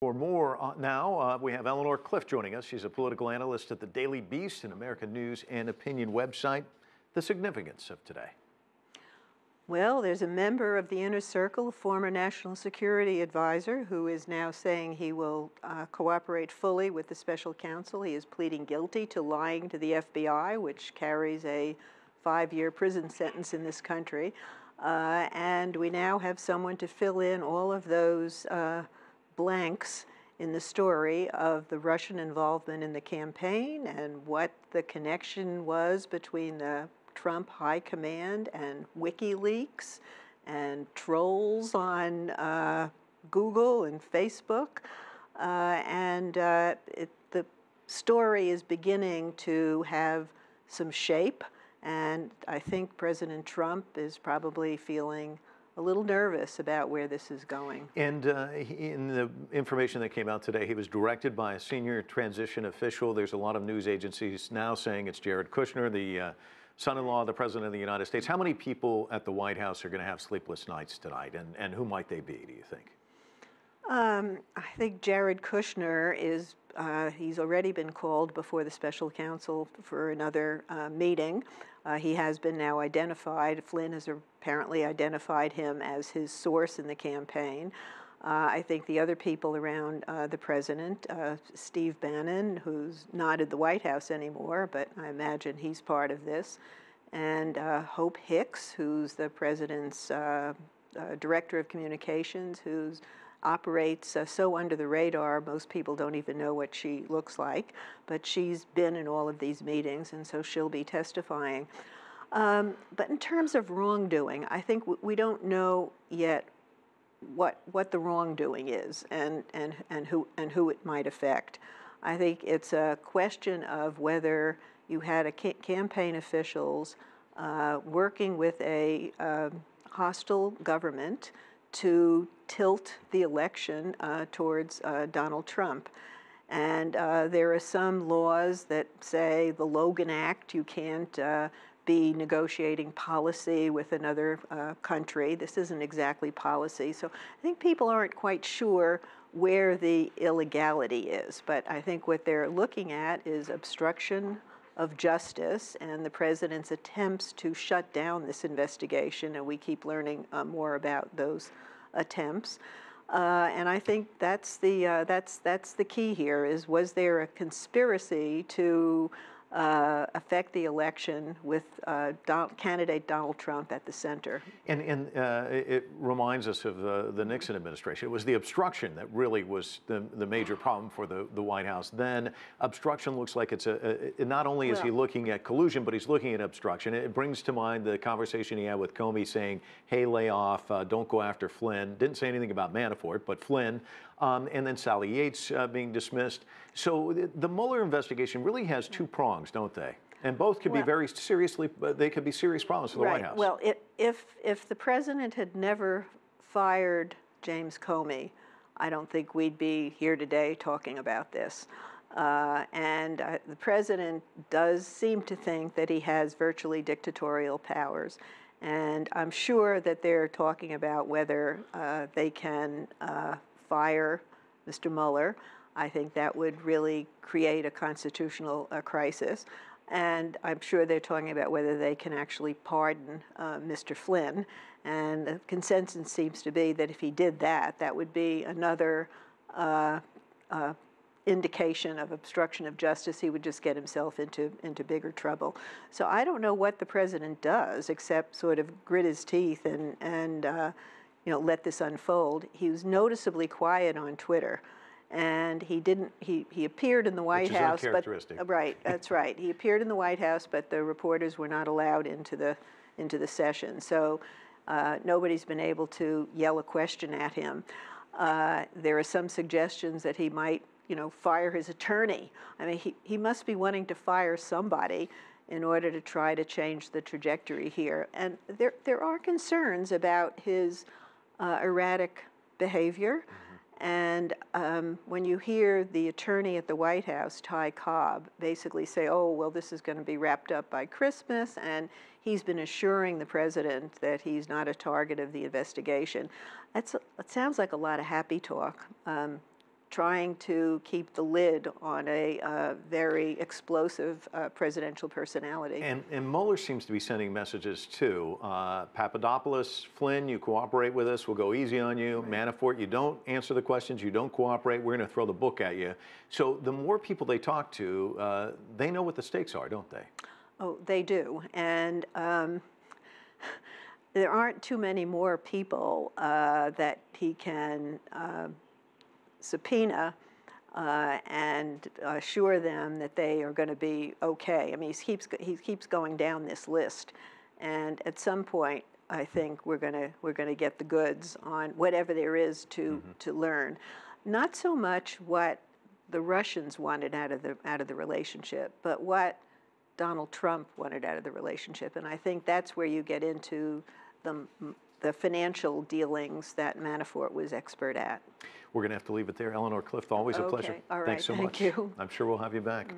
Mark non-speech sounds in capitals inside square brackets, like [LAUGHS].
For more uh, now, uh, we have Eleanor Clift joining us. She's a political analyst at the Daily Beast, an American news and opinion website. The significance of today. Well, there's a member of the inner circle, former national security advisor, who is now saying he will uh, cooperate fully with the special counsel. He is pleading guilty to lying to the FBI, which carries a five year prison sentence in this country. Uh, and we now have someone to fill in all of those uh, blanks in the story of the Russian involvement in the campaign and what the connection was between the Trump high command and WikiLeaks and trolls on uh, Google and Facebook. Uh, and uh, it, the story is beginning to have some shape. And I think President Trump is probably feeling a little nervous about where this is going. And uh, in the information that came out today, he was directed by a senior transition official. There's a lot of news agencies now saying it's Jared Kushner, the uh, son-in-law of the President of the United States. How many people at the White House are going to have sleepless nights tonight, and, and who might they be, do you think? Um, I think Jared Kushner is, uh, he's already been called before the special counsel for another uh, meeting. Uh, he has been now identified. Flynn has apparently identified him as his source in the campaign. Uh, I think the other people around uh, the president, uh, Steve Bannon, who's not at the White House anymore, but I imagine he's part of this, and Hope Hicks, who's the president's director of communications, who operates so under the radar, most people don't even know what she looks like, but she's been in all of these meetings, and so she'll be testifying. Um, but in terms of wrongdoing, I think we don't know yet what what the wrongdoing is and and and who and who it might affect. I think it's a question of whether you had a ca campaign officials uh, working with a um, hostile government to tilt the election uh, towards uh, Donald Trump. And uh, there are some laws that say the Logan Act, you can't uh, be negotiating policy with another uh, country. This isn't exactly policy. So I think people aren't quite sure where the illegality is. But I think what they're looking at is obstruction of justice and the president's attempts to shut down this investigation. And we keep learning uh, more about those attempts. Uh, and I think that's the uh, that's that's the key here. Is was there a conspiracy to uh, affect the election with uh, Donald, candidate Donald Trump at the center. And, and uh, it reminds us of the, the Nixon administration. It was the obstruction that really was the, the major problem for the, the White House. Then obstruction looks like it's a, a not only is well, he looking at collusion, but he's looking at obstruction. It brings to mind the conversation he had with Comey saying, hey, lay off, uh, don't go after Flynn. Didn't say anything about Manafort, but Flynn um, and then Sally Yates uh, being dismissed. So the, the Mueller investigation really has two prongs, don't they? And both could well, be very seriously, they could be serious problems for the right. White House. Well, it, if, if the president had never fired James Comey, I don't think we'd be here today talking about this. Uh, and uh, the president does seem to think that he has virtually dictatorial powers. And I'm sure that they're talking about whether uh, they can uh, fire Mr. Mueller. I think that would really create a constitutional uh, crisis. And I'm sure they're talking about whether they can actually pardon uh, Mr. Flynn. And the consensus seems to be that if he did that, that would be another uh, uh indication of obstruction of justice. He would just get himself into, into bigger trouble. So I don't know what the president does except sort of grit his teeth and, and uh, you know, let this unfold. He was noticeably quiet on Twitter. And he didn't. He, he appeared in the White Which House, but uh, right, that's right. He appeared in the White House, but the reporters were not allowed into the into the session. So uh, nobody's been able to yell a question at him. Uh, there are some suggestions that he might, you know, fire his attorney. I mean, he, he must be wanting to fire somebody in order to try to change the trajectory here. And there, there are concerns about his uh, erratic behavior. And um, when you hear the attorney at the White House, Ty Cobb, basically say, oh, well, this is going to be wrapped up by Christmas, and he's been assuring the president that he's not a target of the investigation, that's, it sounds like a lot of happy talk. Um, trying to keep the lid on a uh, very explosive uh, presidential personality. And, and Mueller seems to be sending messages too. Uh, Papadopoulos, Flynn, you cooperate with us, we'll go easy on you. Manafort, you don't answer the questions, you don't cooperate, we're going to throw the book at you. So the more people they talk to, uh, they know what the stakes are, don't they? Oh, they do. And um, [LAUGHS] there aren't too many more people uh, that he can uh, subpoena uh, and assure them that they are going to be okay. I mean, he keeps, he keeps going down this list. And at some point, I think we're going to we're going to get the goods on whatever there is to to learn. Not so much what the Russians wanted out of the out of the relationship, but what Donald Trump wanted out of the relationship. And I think that's where you get into the, the financial dealings that Manafort was expert at. We're going to have to leave it there. Eleanor Clift, always a pleasure. Okay, all right, Thanks so thank much. you. I'm sure we'll have you back. Mm.